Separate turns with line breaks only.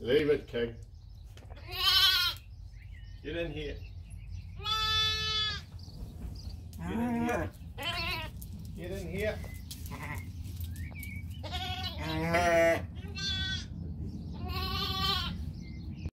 Leave it, King. Get in here. Get in here. Get in here.